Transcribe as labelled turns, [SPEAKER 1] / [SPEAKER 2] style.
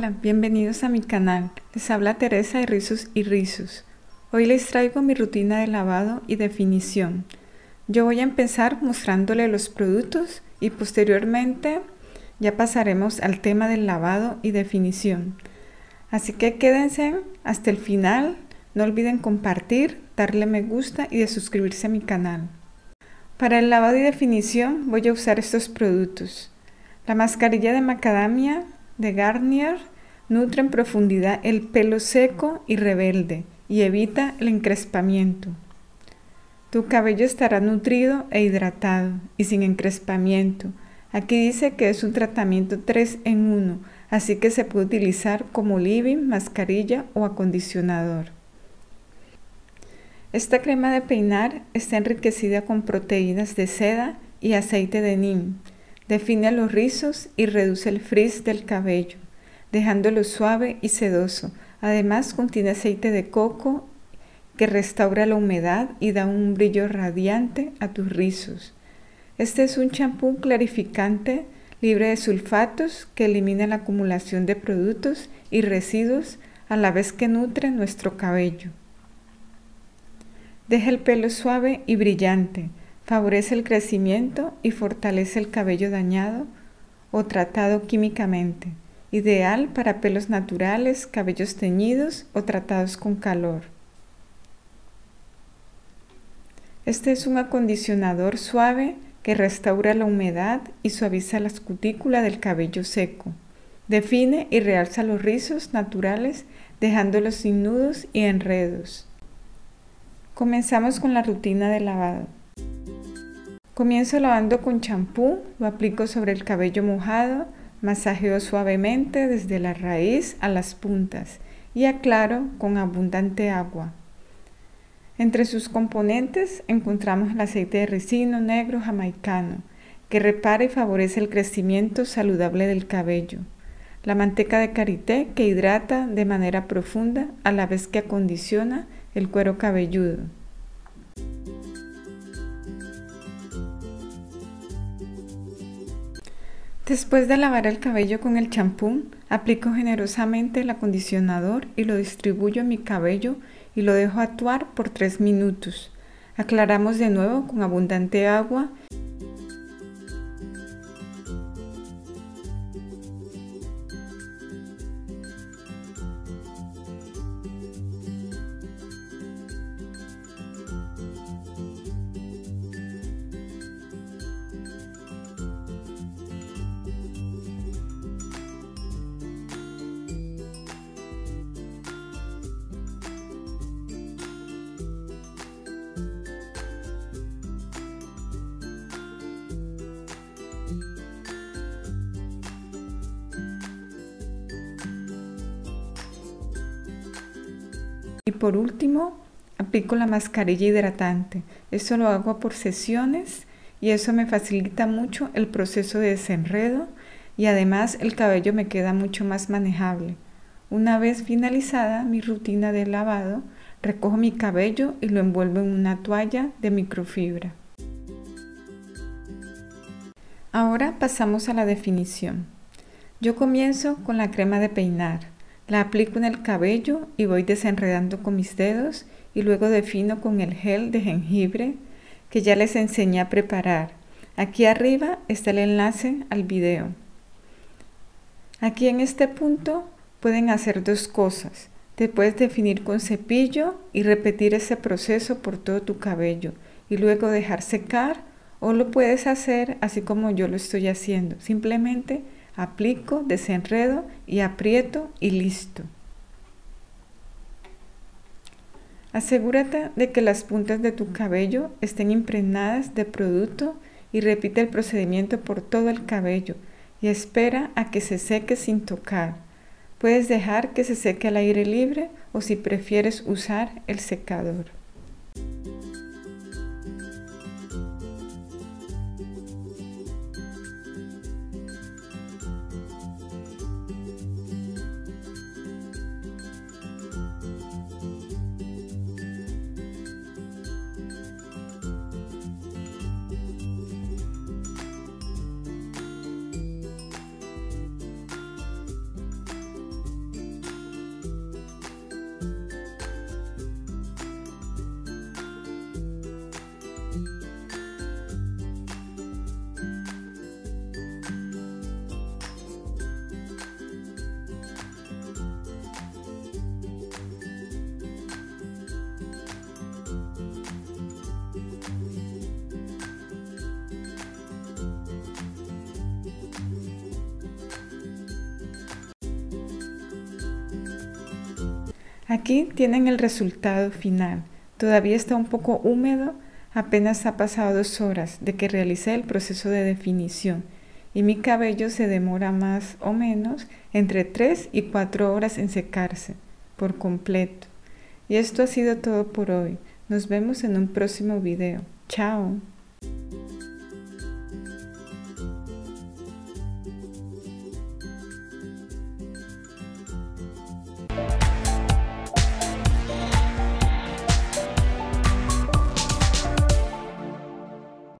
[SPEAKER 1] Hola, bienvenidos a mi canal. Les habla Teresa de Rizos y Rizos. Hoy les traigo mi rutina de lavado y definición. Yo voy a empezar mostrándole los productos y posteriormente ya pasaremos al tema del lavado y definición. Así que quédense hasta el final. No olviden compartir, darle me gusta y de suscribirse a mi canal. Para el lavado y definición voy a usar estos productos. La mascarilla de macadamia de Garnier nutre en profundidad el pelo seco y rebelde y evita el encrespamiento. Tu cabello estará nutrido e hidratado y sin encrespamiento. Aquí dice que es un tratamiento 3 en 1, así que se puede utilizar como living, mascarilla o acondicionador. Esta crema de peinar está enriquecida con proteínas de seda y aceite de neem. Define los rizos y reduce el frizz del cabello, dejándolo suave y sedoso. Además contiene aceite de coco que restaura la humedad y da un brillo radiante a tus rizos. Este es un champú clarificante libre de sulfatos que elimina la acumulación de productos y residuos a la vez que nutre nuestro cabello. Deja el pelo suave y brillante, favorece el crecimiento y fortalece el cabello dañado o tratado químicamente, ideal para pelos naturales, cabellos teñidos o tratados con calor. Este es un acondicionador suave que restaura la humedad y suaviza las cutículas del cabello seco. Define y realza los rizos naturales dejándolos sin nudos y enredos. Comenzamos con la rutina de lavado. Comienzo lavando con champú, lo aplico sobre el cabello mojado, masajeo suavemente desde la raíz a las puntas y aclaro con abundante agua. Entre sus componentes encontramos el aceite de ricino negro jamaicano, que repara y favorece el crecimiento saludable del cabello. La manteca de karité, que hidrata de manera profunda a la vez que acondiciona el cuero cabelludo. Después de lavar el cabello con el champú, aplico generosamente el acondicionador y lo distribuyo en mi cabello y lo dejo actuar por 3 minutos. Aclaramos de nuevo con abundante agua Y por último, aplico la mascarilla hidratante. Eso lo hago por sesiones y eso me facilita mucho el proceso de desenredo y además el cabello me queda mucho más manejable. Una vez finalizada mi rutina de lavado, recojo mi cabello y lo envuelvo en una toalla de microfibra. Ahora pasamos a la definición. Yo comienzo con la crema de peinar. La aplico en el cabello y voy desenredando con mis dedos y luego defino con el gel de jengibre que ya les enseñé a preparar. Aquí arriba está el enlace al video. Aquí en este punto pueden hacer dos cosas. Te puedes definir con cepillo y repetir ese proceso por todo tu cabello y luego dejar secar o lo puedes hacer así como yo lo estoy haciendo. Simplemente aplico, desenredo y aprieto y listo. Asegúrate de que las puntas de tu cabello estén impregnadas de producto y repite el procedimiento por todo el cabello y espera a que se seque sin tocar. Puedes dejar que se seque al aire libre o si prefieres usar el secador. Aquí tienen el resultado final. Todavía está un poco húmedo, apenas ha pasado dos horas de que realicé el proceso de definición y mi cabello se demora más o menos entre 3 y 4 horas en secarse por completo. Y esto ha sido todo por hoy. Nos vemos en un próximo video. Chao.